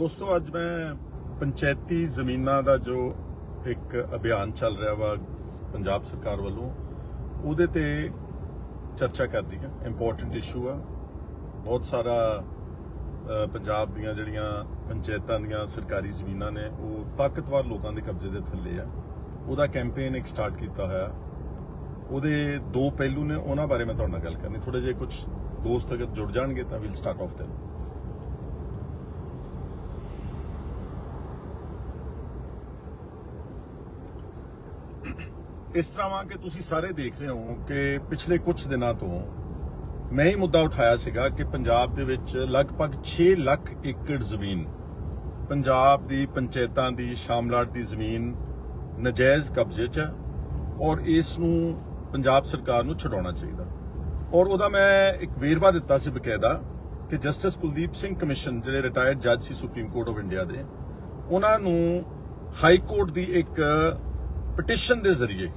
ਦੋਸਤੋ, ਅੱਜ ਮੈਂ ਪੰਚਾਇਤੀ ਜ਼ਮੀਨਾਂ ਦਾ ਜੋ ਇੱਕ ਅਭਿਆਨ ਚੱਲ ਰਿਹਾ ਵਾ ਪੰਜਾਬ ਸਰਕਾਰ ਵੱਲੋਂ, ਉਹਦੇ ਤੇ ਚਰਚਾ ਕਰਨੀ ਹੈ। ਇੰਪੋਰਟੈਂਟ ਇਸ਼ੂ ਆ। ਬਹੁਤ ਸਾਰਾ ਪੰਜਾਬ ਦੀਆਂ ਜਿਹੜੀਆਂ ਪੰਚਾਇਤਾਂ ਦੀਆਂ ਸਰਕਾਰੀ ਜ਼ਮੀਨਾਂ ਨੇ, ਉਹ ਤਾਕਤਵਰ ਲੋਕਾਂ ਦੇ ਕਬਜ਼ੇ ਦੇ ਥੱਲੇ ਆ। ਉਹਦਾ ਕੈਂਪੇਨ ਇੱਕ ਸਟਾਰਟ ਕੀਤਾ ਹੋਇਆ। ਉਹਦੇ ਦੋ ਪਹਿਲੂ ਨੇ, ਉਹਨਾਂ ਬਾਰੇ ਮੈਂ ਤੁਹਾਡੇ ਨਾਲ ਗੱਲ ਕਰਨੀ। ਥੋੜੇ ਜਿਹਾ ਕੁਝ ਦੋਸਤ ਅਗਰ ਜੁੜ ਜਾਣਗੇ ਤਾਂ ਵੀਲ ਸਟਾਰਟ ਆਫ them ਇਸ ਤਰ੍ਹਾਂ ਵਾ ਕਿ ਤੁਸੀਂ ਸਾਰੇ ਦੇਖ ਰਹੇ ਹੋ ਕਿ ਪਿਛਲੇ ਕੁਝ ਦਿਨਾਂ ਤੋਂ ਮੈਂ ਹੀ ਮੁੱਦਾ ਉਠਾਇਆ ਸੀਗਾ ਕਿ ਪੰਜਾਬ ਦੇ ਵਿੱਚ ਲਗਭਗ 6 ਲੱਖ ਏਕੜ ਜ਼ਮੀਨ, ਪੰਜਾਬ ਦੀ ਪੰਚਾਇਤਾਂ ਦੀ, ਸ਼ਾਮਲਾਟ ਦੀ ਜ਼ਮੀਨ ਨਜਾਇਜ਼ ਕਬਜ਼ੇ 'ਚ ਹੈ ਔਰ ਇਸ ਨੂੰ ਪੰਜਾਬ ਸਰਕਾਰ ਨੂੰ ਛਡਾਉਣਾ ਚਾਹੀਦਾ। ਔਰ ਉਹਦਾ ਮੈਂ ਇੱਕ ਵੇਰਵਾ ਦਿੱਤਾ ਸੀ ਬਕਾਇਦਾ ਕਿ ਜਸਟਿਸ ਕੁਲਦੀਪ ਸਿੰਘ ਕਮਿਸ਼ਨ, ਜਿਹੜੇ ਰਿਟਾਇਰਡ ਜੱਜ ਸੀ ਸੁਪਰੀਮ ਕੋਰਟ ਆਫ ਇੰਡੀਆ ਦੇ, ਉਹਨਾਂ ਨੂੰ ਹਾਈ ਕੋਰਟ ਦੀ ਇੱਕ ਪਟੀਸ਼ਨ ਦੇ ਜ਼ਰੀਏ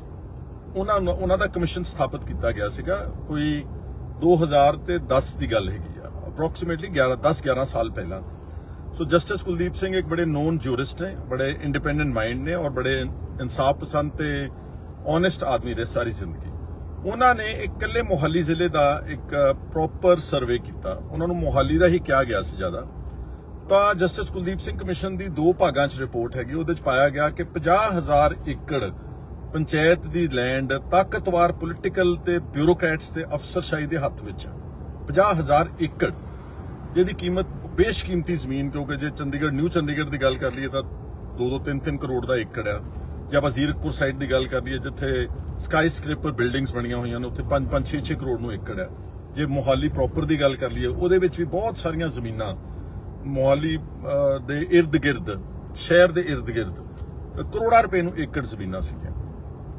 ਉਹਨਾਂ ਉਹਨਾਂ ਦਾ ਕਮਿਸ਼ਨ ਸਥਾਪਿਤ ਕੀਤਾ ਗਿਆ ਸੀਗਾ, ਕੋਈ 2000 ਤੇ 10 ਦੀ ਗੱਲ ਹੈਗੀ ਆ ਅਪਰੋਕਸੀਮੇਟਲੀ 11 10 11 ਸਾਲ ਪਹਿਲਾਂ। ਸੋ ਜਸਟਿਸ ਕੁਲਦੀਪ ਸਿੰਘ ਇੱਕ ਬੜੇ ਨੋਨ ਜੂਰਿਸਟ ਨੇ, ਬੜੇ ਇੰਡੀਪੈਂਡੈਂਟ ਮਾਈਂਡ ਨੇ ਔਰ ਬੜੇ ਇਨਸਾਫ ਪਸੰਦ ਤੇ ਓਨੈਸਟ ਆਦਮੀ ਦੇ ਸਾਰੀ ਜ਼ਿੰਦਗੀ। ਉਹਨਾਂ ਨੇ ਇੱਕ ਇਕੱਲੇ ਮੋਹਾਲੀ ਜ਼ਿਲ੍ਹੇ ਦਾ ਇੱਕ ਪ੍ਰੋਪਰ ਸਰਵੇ ਕੀਤਾ। ਉਹਨਾਂ ਨੂੰ ਮੋਹਾਲੀ ਦਾ ਹੀ ਕਿਹਾ ਗਿਆ ਸੀ ਜ਼ਿਆਦਾ। ਤਾਂ ਜਸਟਿਸ ਕੁਲਦੀਪ ਸਿੰਘ ਕਮਿਸ਼ਨ ਦੀ ਦੋ ਭਾਗਾਂ 'ਚ ਰਿਪੋਰਟ ਹੈਗੀ। ਉਹਦੇ 'ਚ ਪਾਇਆ ਗਿਆ ਕਿ 50000 ਏਕੜ ਪੰਚਾਇਤ ਦੀ ਲੈਂਡ ਤਾਕਤਵਰ ਪੋਲੀਟੀਕਲ ਤੇ ਬਿਊਰੋਕ੍ਰੈਟਸ ਤੇ ਅਫਸਰਸ਼ਾਹੀ ਦੇ ਹੱਥ ਵਿੱਚ ਹੈ। 50000 ਏਕੜ, ਜਿਹਦੀ ਕੀਮਤ ਬੇਸ਼ਕੀਮਤੀ ਜ਼ਮੀਨ ਕਿਉਂਕਿ ਜੇ ਚੰਡੀਗੜ੍ਹ, ਨਿਊ ਚੰਡੀਗੜ੍ਹ ਦੀ ਗੱਲ ਕਰ ਲਈਏ ਤਾਂ 2-2 3-3 ਕਰੋੜ ਦਾ ਏਕੜ ਆ ਜੇ ਆਪਾਂ ਜ਼ੀਰਕਪੁਰ ਸਾਈਡ ਦੀ ਗੱਲ ਕਰ ਲਈਏ, ਜਿੱਥੇ ਸਕਾਈ ਸਕ੍ਰੇਪਰ ਬਿਲਡਿੰਗਸ ਬਣੀਆਂ ਹੋਈਆਂ ਨੇ, ਉੱਥੇ 5-5 6-6 ਕਰੋੜ ਨੂੰ ਏਕੜ ਹੈ। ਜੇ ਮੋਹਾਲੀ ਪ੍ਰੋਪਰ ਦੀ ਗੱਲ ਕਰ ਲਈਏ, ਉਹਦੇ ਵਿੱਚ ਵੀ ਬਹੁਤ ਸਾਰੀਆਂ ਜ਼ਮੀਨਾਂ ਮੋਹਾਲੀ ਦੇ ird ਗਿਰਦ ਸ਼ਹਿਰ ਦੇ ird ਗਿਰਦ ਕਰੋੜਾਂ ਰੁਪਏ ਨੂੰ ਏਕੜ ਜ਼ਮੀਨਾਂ ਸੀਗੀਆਂ।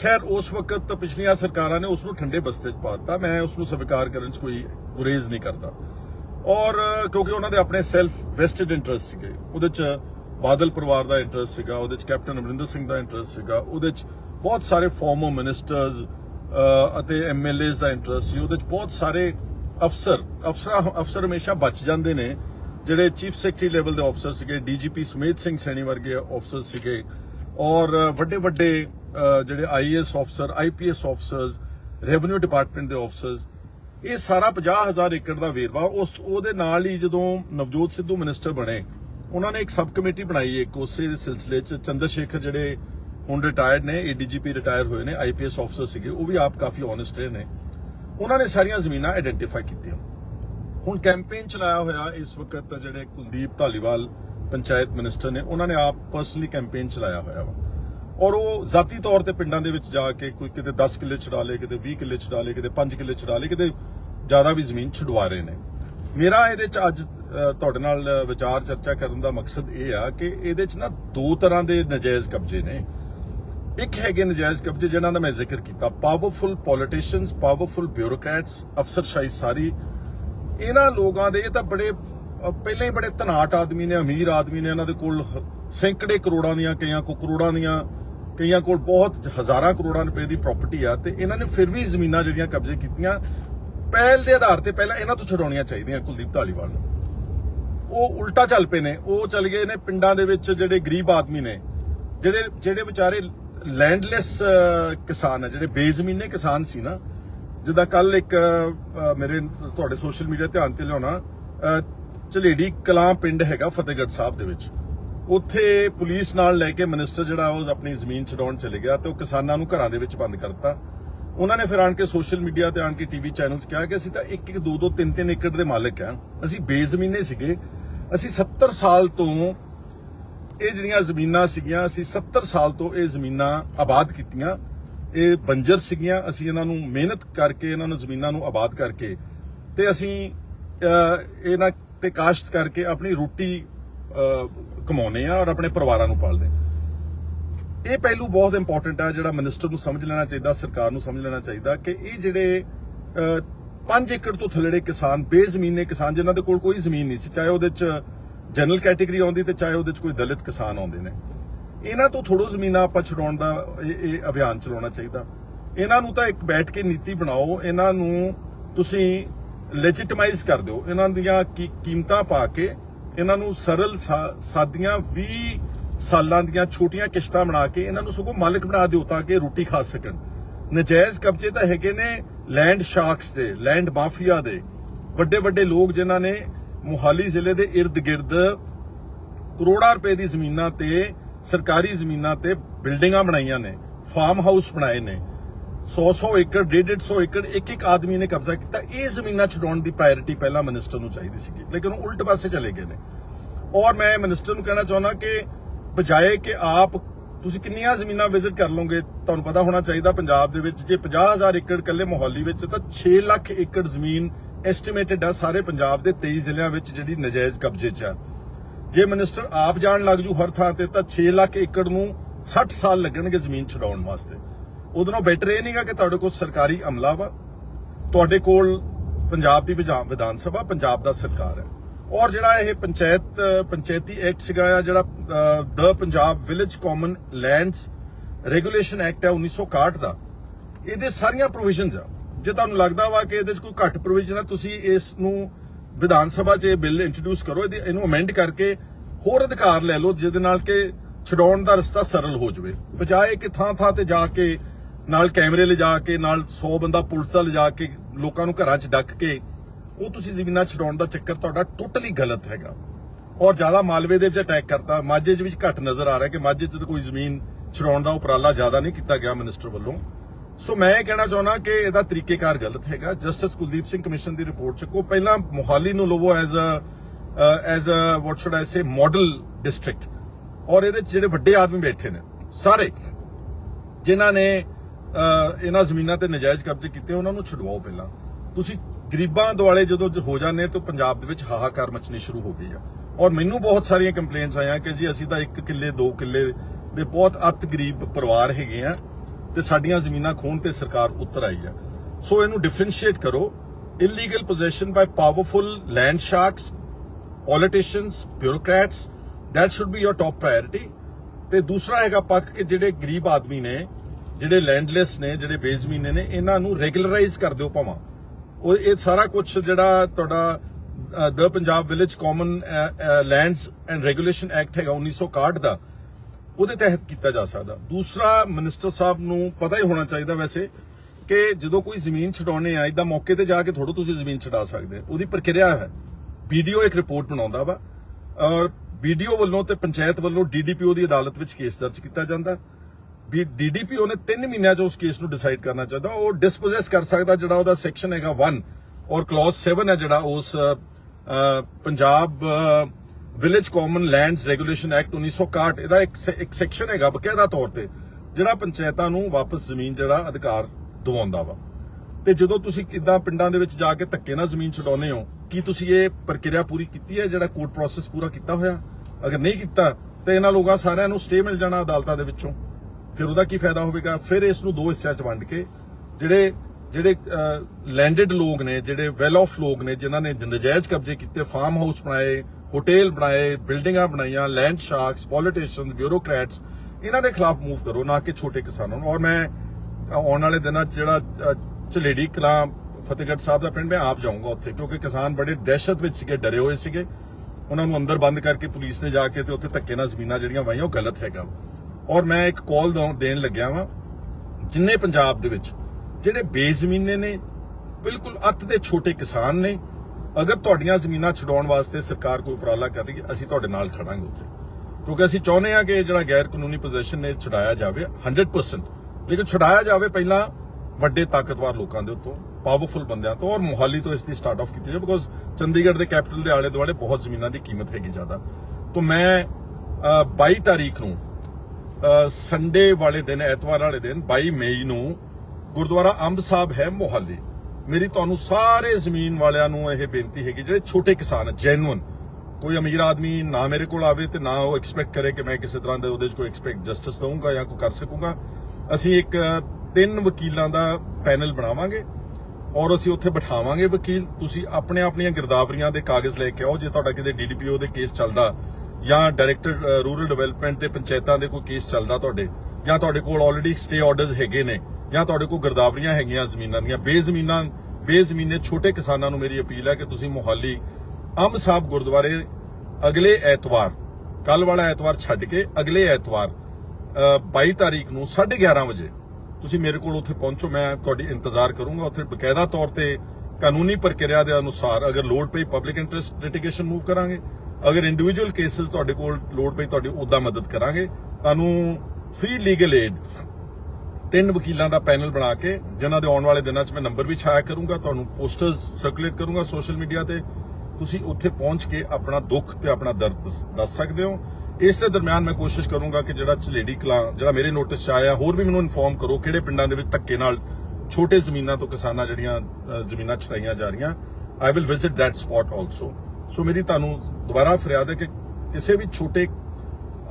ਖੈਰ ਉਸ ਵਕਤ ਤਾਂ ਪਿਛਲੀਆਂ ਸਰਕਾਰਾਂ ਨੇ ਉਸ ਨੂੰ ਠੰਡੇ ਬਸਤੇ 'ਚ ਪਾ ਦਿੱਤਾ। ਮੈਂ ਉਸ ਨੂੰ ਸਵੀਕਾਰ ਕਰਨ 'ਚ ਕੋਈ ਗੁਰੇਜ਼ ਨਹੀਂ ਕਰਦਾ। ਔਰ ਅਹ, ਕਿਉਂਕਿ ਉਹਨਾਂ ਦੇ ਆਪਣੇ ਸੈਲਫ ਵੈਸਟਡ ਇੰਟਰਸਟ ਸੀਗੇ। ਉਹਦੇ 'ਚ ਬਾਦਲ ਪਰਿਵਾਰ ਦਾ ਇੰਟਰਸਟ ਸੀਗਾ ਉਹਦੇ 'ਚ ਕੈਪਟਨ ਅਮਰਿੰਦਰ ਸਿੰਘ ਦਾ ਇੰਟਰਸਟ ਸੀਗਾ ਉਹਦੇ 'ਚ ਬਹੁਤ ਸਾਰੇ ਫਾਰਮਰ ਮਿਨਿਸਟਰਸ ਅਤੇ ਐਮਐਲਏਸ ਦਾ ਇੰਟਰਸਟ ਸੀ। ਉਹਦੇ 'ਚ ਬਹੁਤ ਸਾਰੇ ਅਫਸਰ ਅਫਸਰਾਂ ਅਫਸਰ ਹਮੇਸ਼ਾ ਬਚ ਜਾਂਦੇ ਨੇ ਜਿਹੜੇ ਚੀਫ ਸੈਕਟਰੀ ਲੈਵਲ ਦੇ ਅਫਸਰ ਸੀਗੇ ਡੀਜੀਪੀ ਸੁਮੇਧ ਸਿੰਘ ਸੈਣੀ ਵਰਗੇ ਅਫਸਰ ਸੀਗੇ। ਔਰ ਵੱਡੇ ਵੱਡੇ ਜਿਹੜੇ ਆਈਏਐਸ ਅਫਸਰ ਆਈਪੀਐਸ ਅਫਸਰਸ ਰੈਵਨਿਊ ਡਿਪਾਰਟਮੈਂਟ ਦੇ ਅਫਸਰਸ ਇਹ ਸਾਰਾ 50000 ਏਕੜ ਦਾ ਵੇਰਵਾ, ਉਸ, ਉਹਦੇ ਨਾਲ ਹੀ ਜਦੋਂ ਨਵਜੋਤ ਸਿੱਧੂ ਮਿਨਿਸਟਰ ਬਣੇ, ਉਹਨਾਂ ਨੇ ਇੱਕ ਸਬ ਕਮੇਟੀ ਬਣਾਈ ਇੱਕ, ਉਸੇ ਦੇ ਸਿਲਸਿਲੇ ਚ ਚੰਦਰ ਸ਼ੇਖਰ ਜਿਹੜੇ ਹੁਣ ਰਿਟਾਇਰਡ ਨੇ ਏਡੀਜੀਪੀ ਰਿਟਾਇਰ ਹੋਏ ਨੇ ਆਈਪੀਐਸ ਅਫਸਰ ਸੀਗੇ, ਉਹ ਵੀ ਆਪ ਕਾਫੀ ਓਨੈਸਟ ਰਹੇ ਨੇ। ਉਹਨਾਂ ਨੇ ਸਾਰੀਆਂ ਜ਼ਮੀਨਾਂ ਆਇਡੈਂਟੀਫਾਈ ਕੀਤੀਆਂ। ਹੁਣ ਕੈਂਪੇਨ ਚਲਾਇਆ ਹੋਇਆ ਇਸ ਵਕਤ ਜਿਹੜੇ ਕੁਲਦੀਪ ਧਾਲੀਵਾਲ ਪੰਚਾਇਤ ਮਿਨਿਸਟਰ ਨੇ, ਉਹਨਾਂ ਨੇ ਆਪ ਪਰਸਨਲੀ ਕੈਂਪੇਨ ਚਲਾਇਆ ਹੋਇਆ ਵਾ। ਔਰ ਉਹ ਜ਼ਾਤੀ ਤੌਰ ਤੇ ਪਿੰਡਾਂ ਦੇ ਵਿੱਚ ਜਾ ਕੇ ਕੋਈ ਕਿਤੇ 10 ਕਿੱਲੇ ਛਡਾ ਲੇ ਕਿਤੇ 20 ਕਿੱਲੇ ਛਡਾ ਲੇ ਕਿਤੇ 5 ਕਿੱਲੇ ਛਡਾ ਲੇ ਕਿਤੇ ਜ਼ਿਆਦਾ ਵੀ ਜ਼ਮੀਨ ਛਡਵਾ ਰਹੇ ਨੇ। ਮੇਰਾ ਇਹਦੇ ਚ ਅੱਜ ਤੁਹਾਡੇ ਨਾਲ ਵਿਚਾਰ ਚਰਚਾ ਕਰਨ ਦਾ ਮਕਸਦ ਇਹ ਆ ਕਿ ਇਹਦੇ ਚ ਨਾ ਦੋ ਤਰ੍ਹਾਂ ਦੇ ਨਜਾਇਜ਼ ਕਬਜ਼ੇ ਨੇ। ਇੱਕ ਹੈਗੇ ਨਜਾਇਜ਼ ਕਬਜ਼ੇ ਜਿਨ੍ਹਾਂ ਦਾ ਮੈਂ ਜ਼ਿਕਰ ਕੀਤਾ। ਪਾਵਰਫੁਲ ਪੋਲੀਟੀਸ਼ੀਅਨਸ ਪਾਵਰਫੁਲ ਬਿਊਰੋਕ੍ਰੈਟਸ ਅਫਸਰਸ਼ਾਹੀ ਸਾਰੀ। ਇਹਨਾਂ ਲੋਕਾਂ ਦੇ ਇਹ ਤਾਂ ਬੜੇ ਪਹਿਲਾਂ ਹੀ ਬੜੇ ਧਨਾਟ ਆਦਮੀ ਨੇ, ਅਮੀਰ ਆਦਮੀ ਨੇ ਇਹਨਾਂ ਦੇ ਕੋਲ ਸੈਂਕੜੇ ਕਰੋੜਾਂ ਦੀਆਂ ਕਈਆਂ ਕੋ ਕਰੋੜਾਂ ਦੀਆਂ ਕਈਆਂ ਕੋਲ ਬਹੁਤ ਹਜ਼ਾਰਾਂ ਕਰੋੜਾਂ ਰੁਪਏ ਦੀ ਪ੍ਰਾਪਰਟੀ ਆ ਤੇ ਇਹਨਾਂ ਨੇ ਫਿਰ ਵੀ ਜ਼ਮੀਨਾਂ ਜਿਹੜੀਆਂ ਕਬਜ਼ੇ ਕੀਤੀਆਂ ਪਹਿਲ ਦੇ ਆਧਾਰ ਤੇ ਪਹਿਲਾਂ ਇਹਨਾਂ ਤੋਂ ਛਡਾਉਣੀਆਂ ਚਾਹੀਦੀਆਂ ਕੁਲਦੀਪ ਧਾਲੀਵਾਲ ਨੂੰ। ਉਹ ਉਲਟਾ ਚੱਲ ਪਏ ਨੇ ਉਹ ਚੱਲ ਗਏ ਨੇ ਪਿੰਡਾਂ ਦੇ ਵਿੱਚ ਜਿਹੜੇ ਗਰੀਬ ਆਦਮੀ ਨੇ ਜਿਹੜੇ ਜਿਹੜੇ ਵਿਚਾਰੇ ਲੈਂਡਲੈਸ ਕਿਸਾਨ ਆ ਜਿਹੜੇ ਬੇਜ਼ਮੀਨੇ ਕਿਸਾਨ ਸੀ ਨਾ ਜਿੱਦਾਂ ਕੱਲ ਇੱਕ ਮੇਰੇ ਤੁਹਾਡੇ ਸੋਸ਼ਲ ਮੀਡੀਆ ਧਿਆਨ ਤੇ ਲਿਆਉਣਾ ਅ, ਝਲੇੜੀ ਕਲਾਂ ਪਿੰਡ ਹੈਗਾ ਫਤਿਹਗੜ੍ਹ ਸਾਹਿਬ ਦੇ ਵਿੱਚ। ਉੱਥੇ ਪੁਲਿਸ ਨਾਲ ਲੈ ਕੇ ਮਿਨਿਸਟਰ ਜਿਹੜਾ ਉਹ ਆਪਣੀ ਜ਼ਮੀਨ ਛਡਾਉਣ ਚਲੇ ਗਿਆ ਤੇ ਉਹ ਕਿਸਾਨਾਂ ਨੂੰ ਘਰਾਂ ਦੇ ਵਿੱਚ ਬੰਦ ਕਰਤਾ। ਉਹਨਾਂ ਨੇ ਫਿਰ ਆਣ ਕੇ ਸੋਸ਼ਲ ਮੀਡੀਆ ਤੇ ਆਣ ਕੇ ਟੀਵੀ ਚੈਨਲਸ ਕਿਹਾ ਕਿ ਅਸੀਂ ਤਾਂ 1 1 2 2 3 3 ਏਕੜ ਦੇ ਮਾਲਕ ਆ ਅਸੀਂ ਬੇਜ਼ਮੀਨੇ ਸੀਗੇ। ਅਸੀਂ 70 ਸਾਲ ਤੋਂ ਇਹ ਜਿਹੜੀਆਂ ਜ਼ਮੀਨਾਂ ਸੀਗੀਆਂ, ਅਸੀਂ 70 ਸਾਲ ਤੋਂ ਇਹ ਜ਼ਮੀਨਾਂ ਆਬਾਦ ਕੀਤੀਆਂ। ਇਹ ਬੰਜਰ ਸੀਗੀਆਂ। ਅਸੀਂ ਇਹਨਾਂ ਨੂੰ ਮਿਹਨਤ ਕਰਕੇ, ਇਹਨਾਂ ਨੂੰ ਜ਼ਮੀਨਾਂ ਨੂੰ ਆਬਾਦ ਕਰਕੇ ਤੇ ਅਸੀਂ ਇਹਨਾਂ ਤੇ ਕਾਸ਼ਤ ਕਰਕੇ ਆਪਣੀ ਰੋਟੀ ਕਮਾਉਨੇ ਆ ਔਰ ਆਪਣੇ ਪਰਿਵਾਰਾਂ ਨੂੰ ਪਾਲਦੇ ਇਹ ਪਹਿਲੂ ਬਹੁਤ ਇੰਪੋਰਟੈਂਟ ਆ, ਜਿਹੜਾ ਮਿਨਿਸਟਰ ਨੂੰ ਸਮਝ ਲੈਣਾ ਚਾਹੀਦਾ, ਸਰਕਾਰ ਨੂੰ ਸਮਝ ਲੈਣਾ ਚਾਹੀਦਾ ਕਿ ਇਹ ਜਿਹੜੇ 5 ਏਕੜ ਤੋਂ ਥੱਲੜੇ ਕਿਸਾਨ, ਬੇਜ਼ਮੀਨੇ ਕਿਸਾਨ, ਜਿਨ੍ਹਾਂ ਦੇ ਕੋਲ ਕੋਈ ਜ਼ਮੀਨ ਨਹੀਂ ਸੀ, ਚਾਹੇ ਉਹਦੇ ਚ ਜਨਰਲ ਕੈਟਾਗਰੀ ਆਉਂਦੀ ਤੇ ਚਾਹੇ ਉਹਦੇ ਚ ਕੋਈ ਦਲਿਤ ਕਿਸਾਨ ਆਉਂਦੇ ਨੇ। ਇਹਨਾਂ ਤੋਂ ਥੋੜੋ ਜ਼ਮੀਨਾਂ ਆਪਾਂ ਛਡਾਉਣ ਦਾ ਇਹ ਅਭਿਆਨ ਚਲਾਉਣਾ ਚਾਹੀਦਾ। ਇਹਨਾਂ ਨੂੰ ਤਾਂ ਇੱਕ ਬੈਠ ਕੇ ਨੀਤੀ ਬਣਾਓ, ਇਹਨਾਂ ਨੂੰ ਤੁਸੀਂ ਲੈਜੀਟਮਾਈਜ਼ ਕਰ ਦਿਓ। ਇਹਨਾਂ ਦੀਆਂ ਕੀਮਤਾਂ ਪਾ ਕੇ ਇਹਨਾਂ ਨੂੰ ਸਰਲ ਸਾ- ਸਾਦੀਆਂ 20 ਸਾਲਾਂ ਦੀਆਂ ਛੋਟੀਆਂ ਕਿਸ਼ਤਾਂ ਬਣਾ ਕੇ ਇਹਨਾਂ ਨੂੰ ਸਗੋਂ ਮਾਲਕ ਬਣਾ ਦਿਓ ਤਾਂ ਕਿ ਰੋਟੀ ਖਾ ਸਕਣ। ਨਜਾਇਜ਼ ਕਬਜ਼ੇ ਤਾਂ ਹੈਗੇ ਨੇ ਲੈਂਡ ਸ਼ਾਰਕਸ ਦੇ, ਲੈਂਡ ਮਾਫੀਆ ਦੇ। ਵੱਡੇ ਵੱਡੇ ਲੋਕ ਜਿਨ੍ਹਾਂ ਨੇ ਮੁਹਾਲੀ ਜ਼ਿਲ੍ਹੇ ਦੇ ird ਗਿਰਦ ਕਰੋੜਾਂ ਰੁਪਏ ਦੀ ਜ਼ਮੀਨਾਂ ਤੇ, ਸਰਕਾਰੀ ਜ਼ਮੀਨਾਂ ਤੇ ਬਿਲਡਿੰਗਾਂ ਬਣਾਈਆਂ ਨੇ, ਫਾਰਮ ਹਾਊਸ ਬਣਾਏ ਨੇ। 100-100 ਏਕੜ 150 ਏਕੜ ਇੱਕ ਇੱਕ ਆਦਮੀ ਨੇ ਕਬਜ਼ਾ ਕੀਤਾ। ਇਹ ਜ਼ਮੀਨਾਂ ਛਡਾਉਣ ਦੀ ਪ੍ਰਾਇੋਰਟੀ ਪਹਿਲਾਂ ਮਿਨਿਸਟਰ ਨੂੰ ਚਾਹੀਦੀ ਸੀਗੀ। ਲੇਕਿਨ ਉਹ ਉਲਟ ਪਾਸੇ ਚਲੇ ਗਏ ਨੇ। ਔਰ ਮੈਂ ਮਿਨਿਸਟਰ ਨੂੰ ਕਹਿਣਾ ਚਾਹੁੰਦਾ ਕਿ ਬਜਾਏ ਕਿ ਆਪ ਤੁਸੀਂ ਕਿੰਨੀਆਂ ਜ਼ਮੀਨਾਂ ਵਿਜ਼ਿਟ ਕਰ ਲਓਗੇ, ਤੁਹਾਨੂੰ ਪਤਾ ਹੋਣਾ ਚਾਹੀਦਾ ਪੰਜਾਬ ਦੇ ਵਿੱਚ, ਜੇ 50000 ਏਕੜ ਕੱਲੇ ਮੋਹਾਲੀ ਵਿੱਚ, ਤਾਂ 6 ਲੱਖ ਏਕੜ ਜ਼ਮੀਨ ਐਸਟੀਮੇਟਡ ਆ ਸਾਰੇ ਪੰਜਾਬ ਦੇ 23 ਜ਼ਿਲ੍ਹਿਆਂ ਵਿੱਚ ਜਿਹੜੀ ਨਜਾਇਜ਼ ਕਬਜ਼ੇ 'ਚ ਆ। ਜੇ ਮਿਨਿਸਟਰ ਆਪ ਜਾਣ ਲੱਗ ਜੂ ਹਰ ਥਾਂ ਤੇ, ਤਾਂ 6 ਲੱਖ ਏਕੜ ਨੂੰ 60 ਸਾਲ ਲੱਗਣਗੇ ਜ਼ਮੀਨ ਛਡਾਉਣ ਵਾਸਤੇ। ਉਹਦੇ ਨਾਲੋਂ ਬੈਟਰ ਇਹ ਨਹੀਂਗਾ ਕਿ ਤੁਹਾਡੇ ਕੋਲ ਸਰਕਾਰੀ ਅਮਲਾ ਵਾ। ਤੁਹਾਡੇ ਕੋਲ ਪੰਜਾਬ ਦੀ ਵਿਧਾਨ ਸਭਾ, ਪੰਜਾਬ ਦਾ ਸਰਕਾਰ ਹੈ। ਔਰ ਜਿਹੜਾ ਇਹ ਪੰਚਾਇਤ, ਪੰਚਾਇਤੀ ਐਕਟ ਸੀਗਾ ਆ ਜਿਹੜਾ the Punjab village common lands regulation act ਹੈ 1961 ਦਾ। ਇਹਦੇ ਸਾਰੀਆਂ ਪ੍ਰੋਵੀਜ਼ਨਸ ਆ। ਜੇ ਤੁਹਾਨੂੰ ਲੱਗਦਾ ਵਾ ਕਿ ਇਹਦੇ 'ਚ ਕੋਈ ਘੱਟ ਪ੍ਰੋਵੀਜ਼ਨ ਹੈ ਤੁਸੀਂ ਇਸ ਨੂੰ ਵਿਧਾਨ ਸਭਾ 'ਚ ਇਹ ਬਿੱਲ ਇੰਟਰੋਡਿਊਸ ਕਰੋ। ਇਹਦੇ, ਇਹਨੂੰ ਅਮੈਂਡ ਕਰਕੇ ਹੋਰ ਅਧਿਕਾਰ ਲੈ ਲਓ, ਜਿਹਦੇ ਨਾਲ ਕਿ ਛਡਾਉਣ ਦਾ ਰਸਤਾ ਸਰਲ ਹੋ ਜਾਵੇ। ਬਜਾਏ ਕਿ ਥਾਂ ਥਾਂ ਤੇ ਜਾ ਕੇ ਨਾਲ ਕੈਮਰੇ ਲਿਜਾ ਕੇ, ਨਾਲ 100 ਬੰਦਾ ਪੁਲਿਸ ਦਾ ਲਿਜਾ ਕੇ, ਲੋਕਾਂ ਨੂੰ ਘਰਾਂ 'ਚ ਡੱਕ ਕੇ, ਉਹ ਤੁਸੀਂ ਜ਼ਮੀਨਾਂ ਛਡਾਉਣ ਦਾ ਚੱਕਰ ਤੁਹਾਡਾ ਟੋਟਲੀ ਗਲਤ ਹੈਗਾ। ਔਰ ਜ਼ਿਆਦਾ ਮਾਲਵੇ ਦੇ ਵਿੱਚ ਅਟੈਕ ਕਰਤਾ, ਮਾਝੇ 'ਚ ਵਿੱਚ ਘੱਟ ਨਜ਼ਰ ਆ ਰਿਹਾ ਕਿ ਮਾਝੇ 'ਚ ਤਾਂ ਕੋਈ ਜ਼ਮੀਨ ਛਡਾਉਣ ਦਾ ਉਪਰਾਲਾ ਜ਼ਿਆਦਾ ਨਹੀਂ ਕੀਤਾ ਗਿਆ ਮਿਨਿਸਟਰ ਵੱਲੋਂ। ਸੋ ਮੈਂ ਇਹ ਕਹਿਣਾ ਚਾਹੁੰਦਾ ਕਿ ਇਹਦਾ ਤਰੀਕੇਕਾਰ ਗਲਤ ਹੈਗਾ। ਜਸਟਿਸ ਕੁਲਦੀਪ ਸਿੰਘ ਕਮਿਸ਼ਨ ਦੀ ਰਿਪੋਰਟ 'ਚ ਕੋ ਪਹਿਲਾਂ ਮੋਹਾਲੀ ਨੂੰ ਲਵੋ as a as a what should I say model district ਔਰ ਇਹਦੇ 'ਚ ਜਿਹੜੇ ਵੱਡੇ ਆਦਮੀ ਬੈਠੇ ਨੇ, ਸਾਰੇ ਜਿਨ੍ਹਾਂ ਨੇ ਇਹਨਾਂ ਜ਼ਮੀਨਾਂ ਤੇ ਨਜਾਇਜ਼ ਕਬਜ਼ੇ ਕੀਤੇ, ਉਹਨਾਂ ਨੂੰ ਛੁਡਵਾਓ ਪਹਿਲਾਂ। ਤੁਸੀਂ ਗਰੀਬਾਂ ਦੁਆਲੇ ਜਦੋਂ ਹੋ ਜਾਂਦੇ ਤਾਂ ਪੰਜਾਬ ਦੇ ਵਿੱਚ ਹਾਹਾਕਾਰ ਮਚਣੀ ਸ਼ੁਰੂ ਹੋ ਗਈ ਆ। ਔਰ ਮੈਨੂੰ ਬਹੁਤ ਸਾਰੀਆਂ ਕੰਪਲੇਂਟਸ ਆਈਆਂ ਕਿ ਜੀ ਅਸੀਂ ਤਾਂ 1 ਕਿੱਲੇ, ਦੋ ਕਿੱਲੇ ਦੇ ਬਹੁਤ ਅਤ ਗਰੀਬ ਪਰਿਵਾਰ ਹੈਗੇ ਆ ਤੇ ਸਾਡੀਆਂ ਜ਼ਮੀਨਾਂ ਖੋਣ ਤੇ ਸਰਕਾਰ ਉਤਰ ਆਈ ਆ। ਸੋ ਇਹਨੂੰ ਡਿਫਰੈਂਸ਼ੀਏਟ ਕਰੋ। Illegal possession by powerful land sharks politicians bureaucrats that should be your top priority ਤੇ ਦੂਸਰਾ ਹੈਗਾ ਪੱਖ ਕਿ ਜਿਹੜੇ ਗਰੀਬ ਆਦਮੀ ਨੇ ਜਿਹੜੇ ਲੈਂਡਲੈਸ ਨੇ, ਜਿਹੜੇ ਬੇਜ਼ਮੀਨੇ ਨੇ, ਇਹਨਾਂ ਨੂੰ ਰੈਗੂਲਰਾਈਜ਼ ਕਰ ਦਿਓ ਭਾਵਾਂ। ਉਹ ਇਹ ਸਾਰਾ ਕੁਝ ਜਿਹੜਾ ਤੁਹਾਡਾ the Punjab village common lands and regulation act ਹੈਗਾ 1961 ਦਾ, ਉਹਦੇ ਤਹਿਤ ਕੀਤਾ ਜਾ ਸਕਦਾ। ਦੂਸਰਾ ਮਿਨਿਸਟਰ ਸਾਹਿਬ ਨੂੰ ਪਤਾ ਹੀ ਹੋਣਾ ਚਾਹੀਦਾ ਵੈਸੇ ਕਿ ਜਦੋਂ ਕੋਈ ਜ਼ਮੀਨ ਛਡਾਉਣੇ ਆ ਇਦਾਂ ਮੌਕੇ ਤੇ ਜਾ ਕੇ ਥੋੜੋ ਤੁਸੀਂ ਜ਼ਮੀਨ ਛਡਾ ਸਕਦੇ ਹੋ। ਉਹਦੀ ਪ੍ਰਕਿਰਿਆ ਹੈ। ਵੀਡੀਓ ਇੱਕ ਰਿਪੋਰਟ ਬਣਾਉਂਦਾ ਵਾ। ਔਰ ਵੀਡੀਓ ਵੱਲੋਂ ਤੇ ਪੰਚਾਇਤ ਵੱਲੋਂ ਡੀਡੀਪੀਓ ਦੀ ਅਦਾਲਤ ਵਿੱਚ ਕੇਸ ਦਰਜ ਕੀਤਾ ਜਾਂਦਾ। ਵੀ ਡੀਡੀਪੀਓ ਨੇ 3 ਮਹੀਨਿਆਂ 'ਚ ਉਸ ਕੇਸ ਨੂੰ ਡਿਸਾਈਡ ਕਰਨਾ ਚਾਹੁੰਦਾ। ਉਹ ਡਿਸਪੋਜ਼ੈਸ ਕਰ ਸਕਦਾ ਜਿਹੜਾ ਉਹਦਾ ਸੈਕਸ਼ਨ ਹੈਗਾ 1 ਔਰ ਕਲੌਜ਼ 7 ਹੈ ਜਿਹੜਾ ਉਸ Punjab village common lands regulation act 1961 ਇਹਦਾ ਇੱਕ ਸੈਕਸ਼ਨ ਹੈਗਾ ਬਕਾਇਦਾ ਤੌਰ ਤੇ, ਜਿਹੜਾ ਪੰਚਾਇਤਾਂ ਨੂੰ ਵਾਪਸ ਜ਼ਮੀਨ ਜਿਹੜਾ ਅਧਿਕਾਰ ਦਿਵਾਉਂਦਾ ਵਾ। ਤੇ ਜਦੋਂ ਤੁਸੀਂ ਕਿਦਾਂ ਪਿੰਡਾਂ ਦੇ ਵਿੱਚ ਜਾ ਕੇ ਧੱਕੇ ਨਾਲ ਜ਼ਮੀਨ ਛਡਾਉਨੇ ਹੋ, ਕੀ ਤੁਸੀਂ ਇਹ ਪ੍ਰਕਿਰਿਆ ਪੂਰੀ ਕੀਤੀ ਹੈ ਜਿਹੜਾ ਕੋਰਟ ਪ੍ਰੋਸੈਸ ਪੂਰਾ ਕੀਤਾ ਹੋਇਆ? ਅਗਰ ਨਹੀਂ ਕੀਤਾ, ਤੇ ਇਹਨਾਂ ਲੋਕਾਂ ਸਾਰਿਆਂ ਨੂੰ ਸਟੇ ਮਿਲ ਜਾਣਾ ਅਦਾਲਤਾਂ ਦੇ ਵਿੱਚੋਂ। ਫਿਰ ਉਹਦਾ ਕੀ ਫਾਇਦਾ ਹੋਵੇਗਾ? ਫਿਰ ਇਸ ਨੂੰ ਦੋ ਹਿੱਸਿਆਂ 'ਚ ਵੰਡ ਕੇ ਜਿਹੜੇ ਜਿਹੜੇ ਲੈਂਡਡ ਲੋਕ ਨੇ ਜਿਹੜੇ ਵੈਲ ਆਫ ਲੋਕ ਨੇ ਜਿਨ੍ਹਾਂ ਨੇ ਨਜਾਇਜ਼ ਕਬਜ਼ੇ ਕੀਤੇ ਫਾਰਮ ਹਾਊਸ ਬਣਾਏ ਹੋਟਲ ਬਣਾਏ ਬਿਲਡਿੰਗਾਂ ਬਣਾਈਆਂ ਲੈਂਡ ਸ਼ਾਰਕਸ ਪੋਲੀਟੀਸ਼ੀਅਨਸ ਬਿਊਰੋਕਰੈਟਸ ਇਹਨਾਂ ਦੇ ਖਿਲਾਫ ਮੂਵ ਕਰੋ ਨਾ ਕਿ ਛੋਟੇ ਕਿਸਾਨਾਂ ਨੂੰ। ਔਰ ਮੈਂ ਆਉਣ ਵਾਲੇ ਦਿਨਾਂ 'ਚ ਜਿਹੜਾ ਅ, ਝਲੇੜੀ ਕਲਾਂ ਫਤਿਹਗੜ੍ਹ ਸਾਹਿਬ ਦਾ ਪਿੰਡ ਮੈਂ ਆਪ ਜਾਊਂਗਾ ਉੱਥੇ ਕਿਉਂਕਿ ਕਿਸਾਨ ਬੜੇ ਦਹਿਸ਼ਤ ਵਿੱਚ ਸੀਗੇ ਡਰੇ ਹੋਏ ਸੀਗੇ। ਉਹਨਾਂ ਨੂੰ ਅੰਦਰ ਬੰਦ ਕਰਕੇ ਪੁਲਿਸ ਨੇ ਜਾ ਕੇ ਤੇ ਉੱਥੇ ਧੱਕੇ ਨਾਲ ਜ਼ਮੀਨਾਂ ਜਿਹੜੀਆਂ ਵਾਈਆਂ ਉਹ ਗਲਤ ਹੈਗਾ। ਔਰ ਮੈਂ ਇੱਕ ਕਾਲ ਦੇਣ ਲੱਗਿਆ ਵਾਂ ਜਿੰਨੇ ਪੰਜਾਬ ਦੇ ਵਿੱਚ ਜਿਹੜੇ ਬੇਜ਼ਮੀਨੇ ਨੇ ਬਿਲਕੁਲ ਅੱਤ ਦੇ ਛੋਟੇ ਕਿਸਾਨ ਨੇ ਅਗਰ ਤੁਹਾਡੀਆਂ ਜ਼ਮੀਨਾਂ ਛਡਾਉਣ ਵਾਸਤੇ ਸਰਕਾਰ ਕੋਈ ਉਪਰਾਲਾ ਕਰ ਰਹੀ ਹੈ ਅਸੀਂ ਤੁਹਾਡੇ ਨਾਲ ਖੜਾਂਗੇ ਉੱਥੇ। ਕਿਉਂਕਿ ਅਸੀਂ ਚਾਹੁੰਦੇ ਹਾਂ ਕਿ ਜਿਹੜਾ ਗੈਰ ਕਾਨੂੰਨੀ ਪੋਜੀਸ਼ਨ ਨੇ ਛਡਾਇਆ ਜਾਵੇ 100% ਲੇਕਿਨ ਛਡਾਇਆ ਜਾਵੇ ਪਹਿਲਾਂ ਵੱਡੇ ਤਾਕਤਵਰ ਲੋਕਾਂ ਦੇ ਉੱਤੋਂ ਪਾਵਰਫੁਲ ਬੰਦਿਆਂ ਤੋਂ ਔਰ ਮੁਹਾਲੀ ਤੋਂ ਇਸ ਦੀ ਸਟਾਰਟ ਆਫ ਕੀਤੀ ਜਾਵੇ ਬਿਕੋਜ਼ ਚੰਡੀਗੜ੍ਹ ਦੇ ਕੈਪੀਟਲ ਦੇ ਆਲੇ ਦੁਆਲੇ ਬਹੁਤ ਜ਼ਮੀਨਾਂ ਦੀ ਕੀਮਤ ਹੈਗੀ ਜ਼ਿਆਦਾ। ਤੋਂ ਮੈਂ ਅ, 22 ਤਾਰੀਖ ਨੂੰ ਸੰਡੇ ਵਾਲੇ ਦਿਨ, ਐਤਵਾਰ ਵਾਲੇ ਦਿਨ 22 ਮਈ ਨੂੰ ਗੁਰਦੁਆਰਾ ਅੰਬ ਸਾਹਿਬ ਹੈ ਮੋਹਾਲੀ। ਮੇਰੀ ਤੁਹਾਨੂੰ ਸਾਰੇ ਜ਼ਮੀਨ ਵਾਲਿਆਂ ਨੂੰ ਇਹ ਬੇਨਤੀ ਹੈਗੀ, ਜਿਹੜੇ ਛੋਟੇ ਕਿਸਾਨ ਜੈਨੂਨ ਕੋਈ ਅਮੀਰ ਆਦਮੀ ਨਾ ਮੇਰੇ ਕੋਲ ਆਵੇ ਤੇ ਨਾ ਉਹ ਐਕਸਪੈਕਟ ਕਰੇ ਕਿ ਮੈਂ ਕਿਸੇ ਤਰ੍ਹਾਂ ਦੇ ਉਹਦੇ 'ਚ ਕੋਈ ਐਕਸਪੈਕਟ ਜਸਟਿਸ ਦਊਂਗਾ ਜਾਂ ਕੋਈ ਕਰ ਸਕੂੰਗਾ। ਅਸੀਂ ਇੱਕ, ਤਿੰਨ ਵਕੀਲਾਂ ਦਾ ਪੈਨਲ ਬਣਾਵਾਂਗੇ ਔਰ ਅਸੀਂ ਉੱਥੇ ਬਿਠਾਵਾਂਗੇ ਵਕੀਲ। ਤੁਸੀਂ ਆਪਣੇ ਆਪਣੀਆਂ ਗਿਰਦਾਵਰੀਆਂ ਦੇ ਕਾਗਜ਼ ਲੈ ਕੇ ਆਓ, ਜੇ ਤੁਹਾਡਾ ਕਿਤੇ ਡੀਡੀਪੀਓ ਦੇ ਕੇਸ ਚੱਲਦਾ ਜਾਂ ਡਾਇਰੈਕਟਰ ਰੂਰਲ ਡਿਵੈਲਪਮੈਂਟ ਦੇ ਪੰਚਾਇਤਾਂ ਦੇ ਕੋਈ ਕੇਸ ਚੱਲਦਾ ਤੁਹਾਡੇ? ਜਾਂ ਤੁਹਾਡੇ ਕੋਲ ਆਲਰੇਡੀ ਸਟੇ ਆਰਡਰਸ ਹੈਗੇ ਨੇ? ਜਾਂ ਤੁਹਾਡੇ ਕੋਲ ਗਿਰਦਾਵਰੀਆਂ ਹੈਗੀਆਂ ਜ਼ਮੀਨਾਂ ਦੀਆਂ? ਬੇਜ਼ਮੀਨਾਂ ਬੇਜ਼ਮੀਨੇ ਛੋਟੇ ਕਿਸਾਨਾਂ ਨੂੰ ਮੇਰੀ ਅਪੀਲ ਹੈ ਕਿ ਤੁਸੀਂ ਮੁਹਾਲੀ ਅੰਬ ਸਾਹਿਬ ਗੁਰਦੁਆਰੇ ਅਗਲੇ ਐਤਵਾਰ ਕੱਲ ਵਾਲਾ ਐਤਵਾਰ ਛੱਡ ਕੇ ਅਗਲੇ ਐਤਵਾਰ ਅ, 22 ਤਾਰੀਖ ਨੂੰ 11:30 ਵਜੇ ਤੁਸੀਂ ਮੇਰੇ ਕੋਲ ਉੱਥੇ ਪਹੁੰਚੋ। ਮੈਂ ਤੁਹਾਡੀ ਇੰਤਜ਼ਾਰ ਕਰੂੰਗਾ। ਉੱਥੇ ਬਕਾਇਦਾ ਤੌਰ ਤੇ ਕਾਨੂੰਨੀ ਪ੍ਰਕਿਰਿਆ ਦੇ ਅਨੁਸਾਰ ਅਗਰ ਲੋਡ ਪਈ ਪਬਲਿਕ ਇੰਟਰਸਟ ਲਿਟੀਗੇਸ਼ਨ ਮੂਵ ਕਰਾਂਗੇ। ਅਗਰ ਇੰਡੀਵਿਜੂਅਲ ਕੇਸਸ ਤੁਹਾਡੇ ਕੋਲ ਲੋਡ ਪਈ, ਤੁਹਾਡੀ ਉਦਾਂ ਮਦਦ ਕਰਾਂਗੇ। ਤੁਹਾਨੂੰ ਫ੍ਰੀ ਲੀਗਲ ਏਡ ਤਿੰਨ ਵਕੀਲਾਂ ਦਾ ਪੈਨਲ ਬਣਾ ਕੇ, ਜਿਨ੍ਹਾਂ ਦੇ ਆਉਣ ਵਾਲੇ ਦਿਨਾਂ 'ਚ ਮੈਂ ਨੰਬਰ ਵੀ ਛਾਇਆ ਕਰੂੰਗਾ, ਤੁਹਾਨੂੰ ਪੋਸਟਰਸ ਸਰਕੂਲੇਟ ਕਰੂੰਗਾ ਸੋਸ਼ਲ ਮੀਡੀਆ ਤੇ। ਤੁਸੀਂ ਉੱਥੇ ਪਹੁੰਚ ਕੇ ਆਪਣਾ ਦੁੱਖ ਤੇ ਆਪਣਾ ਦਰਦ ਦੱਸ- ਸਕਦੇ ਹੋ। ਇਸ ਦੇ ਦਰਮਿਆਨ ਮੈਂ ਕੋਸ਼ਿਸ਼ ਕਰੂੰਗਾ ਕਿ ਜਿਹੜਾ ਝਲੇੜੀ ਕਲਾਂ, ਜਿਹੜਾ ਮੇਰੇ ਨੋਟਿਸ 'ਚ ਆਇਆ, ਹੋਰ ਵੀ ਮੈਨੂੰ ਇਨਫੋਰਮ ਕਰੋ ਕਿਹੜੇ ਪਿੰਡਾਂ ਦੇ ਵਿੱਚ ਧੱਕੇ ਨਾਲ ਛੋਟੇ ਜ਼ਮੀਨਾਂ ਤੋਂ ਕਿਸਾਨਾਂ ਜਿਹੜੀਆਂ ਜ਼ਮੀਨਾਂ ਛੜਾਈਆਂ ਜਾ ਰਹੀਆਂ। I will visit that spot also so ਮੇਰੀ ਤੁਹਾਨੂੰ ਦੁਬਾਰਾ ਫਰਿਆਦ ਹੈ ਕਿ ਕਿਸੇ ਵੀ ਛੋਟੇ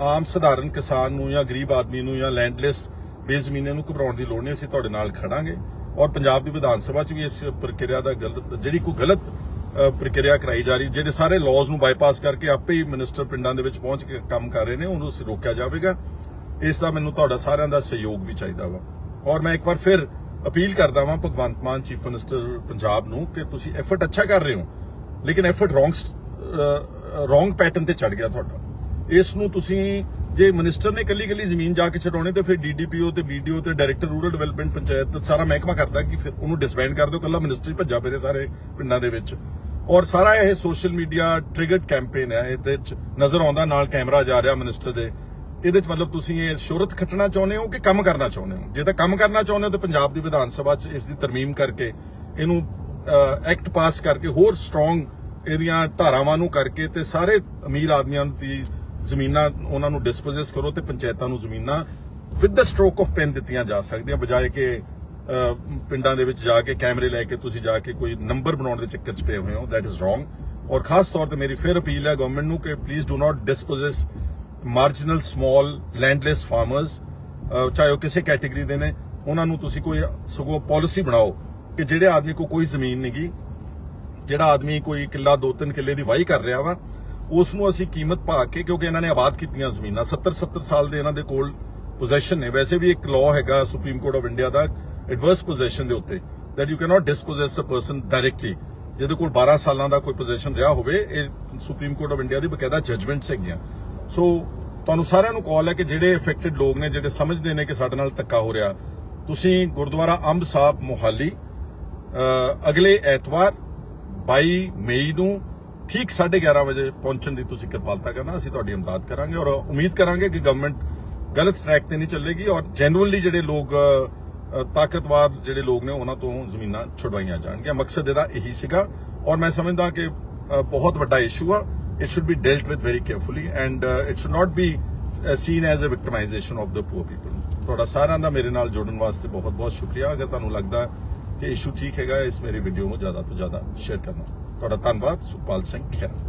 ਆਮ ਸਧਾਰਨ ਕਿਸਾਨ ਨੂੰ ਜਾਂ ਗਰੀਬ ਆਦਮੀ ਨੂੰ ਜਾਂ ਲੈਂਡਲੈਸ ਬੇਜ਼ਮੀਨੇ ਨੂੰ ਘਬਰਾਉਣ ਦੀ ਲੋੜ ਨਹੀਂ, ਅਸੀਂ ਤੁਹਾਡੇ ਨਾਲ ਖੜਾਂਗੇ। ਔਰ ਪੰਜਾਬ ਦੀ ਵਿਧਾਨ ਸਭਾ 'ਚ ਵੀ ਇਸ ਪ੍ਰਕਿਰਿਆ ਦਾ ਗਲਤ, ਜਿਹੜੀ ਕੋਈ ਗਲਤ ਪ੍ਰਕਿਰਿਆ ਕਰਾਈ ਜਾ ਰਹੀ, ਜਿਹੜੇ ਸਾਰੇ ਲਾਜ਼ ਨੂੰ ਬਾਈਪਾਸ ਕਰਕੇ ਆਪੇ ਹੀ ਮਿਨਿਸਟਰ ਪਿੰਡਾਂ ਦੇ ਵਿੱਚ ਪਹੁੰਚ ਕੇ ਕੰਮ ਕਰ ਰਹੇ ਨੇ, ਉਹਨੂੰ ਰੋਕਿਆ ਜਾਵੇਗਾ। ਇਸ ਦਾ ਮੈਨੂੰ ਤੁਹਾਡਾ ਸਾਰਿਆਂ ਦਾ ਸਹਿਯੋਗ ਵੀ ਚਾਹੀਦਾ ਵਾ। ਔਰ ਮੈਂ ਇੱਕ ਵਾਰ ਫਿਰ ਅਪੀਲ ਕਰਦਾ ਵਾਂ ਭਗਵੰਤ ਮਾਨ ਚੀਫ ਮਿਨਿਸਟਰ ਪੰਜਾਬ ਨੂੰ ਕਿ ਤੁਸੀਂ ਐਫਰਟ ਅੱਛਾ ਕਰ ਰਹੇ ਹੋ, ਲੇਕਿਨ ਐਫਰਟ ਰੋਂਗ ਰੋਂਗ ਪੈਟਰਨ ਤੇ ਚੜ ਗਿਆ ਤੁਹਾਡਾ। ਇਸ ਨੂੰ ਤੁਸੀਂ ਜੇ ਮਿਨਿਸਟਰ ਨੇ ਕੱਲੀ ਕੱਲੀ ਜ਼ਮੀਨ ਜਾ ਕੇ ਛਡਾਉਣੇ, ਤੇ ਫਿਰ ਡੀਡੀਪੀਓ ਤੇ ਵੀਡੀਓ ਤੇ ਡਾਇਰੈਕਟਰ ਰੂਰਲ ਡਿਵੈਲਪਮੈਂਟ ਪੰਚਾਇਤ ਤੇ ਸਾਰਾ ਮਹਿਕਮਾ ਕਰਦਾ ਕਿ ਫਿਰ ਉਹਨੂੰ ਡਿਸਬੈਂਡ ਕਰ ਦਿਓ, ਕੱਲਾ ਮਿਨਿਸਟਰ ਹੀ ਭੱਜਾ ਫਿਰੇ ਸਾਰੇ ਪਿੰਡਾਂ ਦੇ ਵਿੱਚ। ਔਰ ਸਾਰਾ ਇਹ ਸੋਸ਼ਲ ਮੀਡੀਆ ਟ੍ਰਿਗਰਡ ਕੈਂਪੇਨ ਹੈ, ਇਹਦੇ ਵਿੱਚ ਨਜ਼ਰ ਆਉਂਦਾ, ਨਾਲ ਕੈਮਰਾ ਜਾ ਰਿਹਾ ਮਿਨਿਸਟਰ ਦੇ। ਇਹਦੇ ਚ ਮਤਲਬ ਤੁਸੀਂ ਇਹ ਸ਼ੋਹਰਤ ਖੱਟਣਾ ਚਾਹੁੰਦੇ ਹੋ ਕਿ ਕੰਮ ਕਰਨਾ ਚਾਹੁੰਦੇ ਹੋ? ਜੇ ਤਾਂ ਕੰਮ ਕਰਨਾ ਚਾਹੁੰਦੇ ਹੋ, ਤਾਂ ਪੰਜਾਬ ਦੀ ਵਿਧਾਨ ਸਭਾ 'ਚ ਇਸ ਦੀ ਤਰਮੀਮ ਕਰਕੇ, ਇਹਨੂੰ ਐਕਟ ਪਾਸ ਕਰਕੇ ਹੋਰ ਸਟਰੋਂਗ ਇਹਦੀਆਂ ਧਾਰਾਵਾਂ ਨੂੰ ਕਰਕੇ ਤੇ ਸਾਰੇ ਅਮੀਰ ਆਦਮੀਆਂ ਦੀ ਜ਼ਮੀਨਾਂ ਉਹਨਾਂ ਨੂੰ ਡਿਸਪੋਜ਼ਿਸ ਕਰੋ ਤੇ ਪੰਚਾਇਤਾਂ ਨੂੰ ਜ਼ਮੀਨਾਂ with the stroke of pen ਦਿੱਤੀਆਂ ਜਾ ਸਕਦੀਆਂ, ਬਜਾਏ ਕਿ ਪਿੰਡਾਂ ਦੇ ਵਿੱਚ ਜਾ ਕੇ ਕੈਮਰੇ ਲੈ ਕੇ ਤੁਸੀਂ ਜਾ ਕੇ ਕੋਈ ਨੰਬਰ ਬਣਾਉਣ ਦੇ ਚੱਕਰ 'ਚ ਪਏ ਹੋਏ ਹੋ ਦੈਟ ਇਜ਼ ਰੋਂਗ ਔਰ ਖਾਸ ਤੌਰ ਤੇ ਮੇਰੀ ਫਿਰ ਅਪੀਲ ਹੈ ਗਵਰਨਮੈਂਟ ਨੂੰ ਕਿ please do not dispossess marginal small landless farmers ਚਾਹੇ ਉਹ ਕਿਸੇ ਕੈਟਾਗਰੀ ਦੇ ਨੇ, ਉਹਨਾਂ ਨੂੰ ਤੁਸੀਂ ਕੋਈ ਸਗੋਂ ਪਾਲਿਸੀ ਬਣਾਓ ਕਿ ਜਿਹੜੇ ਆਦਮੀ ਕੋ ਕੋਈ ਜ਼ਮੀਨ ਨਹੀਂਗੀ ਜਿਹੜਾ ਆਦਮੀ ਕੋਈ ਕਿੱਲਾ ਦੋ ਤਿੰਨ ਕਿੱਲੇ ਦੀ ਵਾਹੀ ਕਰ ਰਿਹਾ ਵਾ ਉਸ ਨੂੰ ਅਸੀਂ ਕੀਮਤ ਪਾ ਕੇ, ਕਿਉਂਕਿ ਇਹਨਾਂ ਨੇ ਆਬਾਦ ਕੀਤੀਆਂ ਜ਼ਮੀਨਾਂ 70 70 ਸਾਲ ਦੇ ਇਹਨਾਂ ਦੇ ਕੋਲ ਪੋਜੈਸ਼ਨ ਨੇ। ਵੈਸੇ ਵੀ ਇੱਕ ਲਾਅ ਹੈਗਾ ਸੁਪਰੀਮ ਕੋਰਟ ਆਫ ਇੰਡੀਆ ਦਾ ਐਡਵਰਸ ਪੋਜੈਸ਼ਨ ਦੇ ਉੱਤੇ that you cannot dispossess a person directly. ਜਿਹਦੇ ਕੋਲ 12 ਸਾਲਾਂ ਦਾ ਕੋਈ ਪੋਜੀਸ਼ਨ ਰਿਹਾ ਹੋਵੇ, ਇਹ ਸੁਪਰੀਮ ਕੋਰਟ ਆਫ ਇੰਡੀਆ ਦੀ ਬਕਾਇਦਾ ਜਜਮੈਂਟਸ ਹੈਗੀਆਂ। ਸੋ ਤੁਹਾਨੂੰ ਸਾਰਿਆਂ ਨੂੰ ਕਾਲ ਹੈ ਕਿ ਜਿਹੜੇ ਅਫੈਕਟਡ ਲੋਕ ਨੇ, ਜਿਹੜੇ ਸਮਝਦੇ ਨੇ ਕਿ ਸਾਡੇ ਨਾਲ ਧੱਕਾ ਹੋ ਰਿਹਾ, ਤੁਸੀਂ ਗੁਰਦੁਆਰਾ ਅੰਬ ਸਾਹਿਬ ਮੋਹਾਲੀ ਅਗਲੇ ਐਤਵਾਰ 22 ਮਈ ਨੂੰ ਠੀਕ 11:30 ਵਜੇ ਪਹੁੰਚਣ ਦੀ ਤੁਸੀਂ ਕਿਰਪਾਲਤਾ ਕਰਨਾ ਅਸੀਂ ਤੁਹਾਡੀ ਇਮਦਾਦ ਕਰਾਂਗੇ ਔਰ ਉਮੀਦ ਕਰਾਂਗੇ ਕਿ ਗਵਰਨਮੈਂਟ ਗਲਤ ਟਰੈਕ ਤੇ ਨਹੀਂ ਚੱਲੇਗੀ ਔਰ ਜੈਨੂਅਲੀ ਜਿਹੜੇ ਲੋਕ ਅ, ਤਾਕਤਵਰ ਜਿਹੜੇ ਲੋਕ ਨੇ ਉਹਨਾਂ ਤੋਂ ਜ਼ਮੀਨਾਂ ਛੁਡਵਾਈਆਂ ਜਾਣਗੀਆਂ। ਮਕਸਦ ਇਹਦਾ ਇਹੀ ਸੀਗਾ ਔਰ ਮੈਂ ਸਮਝਦਾ ਕਿ ਬਹੁਤ ਵੱਡਾ ਇਸ਼ੂ ਆ। It should be dealt with very carefully and it should not be seen as a victimisation of the poor people ਤੁਹਾਡਾ ਸਾਰਿਆਂ ਦਾ ਮੇਰੇ ਨਾਲ ਜੁੜਨ ਵਾਸਤੇ ਬਹੁਤ ਬਹੁਤ ਸ਼ੁਕਰੀਆ। ਅਗਰ ਤੁਹਾਨੂੰ ਲੱਗਦਾ ਕਿ ਇਸ਼ੂ ਠੀਕ ਹੈਗਾ, ਇਸ ਮੇਰੀ ਵੀਡੀਓ ਨੂੰ ਜ਼ਿਆਦਾ ਤੋਂ ਜ਼ਿਆਦਾ ਸ਼ੇਅਰ ਕਰਨਾ। ਤੁਹਾਡਾ ਧੰਨਵਾਦ, ਸੁਖਪਾਲ ਸਿੰਘ ਖੇਰਾ